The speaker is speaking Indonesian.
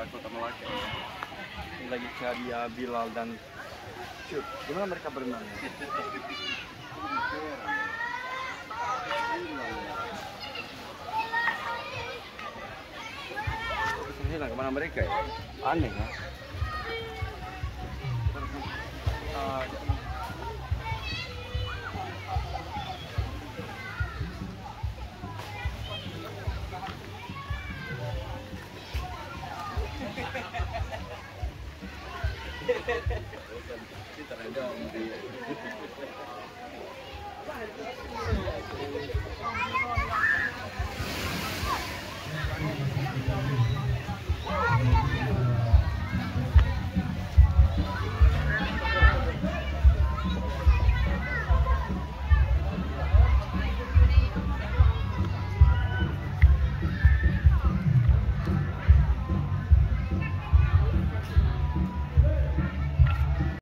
kota Melaka. Ini lagi cari ya Bilal dan Cut. Gimana mereka berenang? Hilang ke mana mereka ya? Aneh ya. Kita